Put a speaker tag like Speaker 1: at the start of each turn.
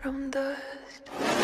Speaker 1: from dust.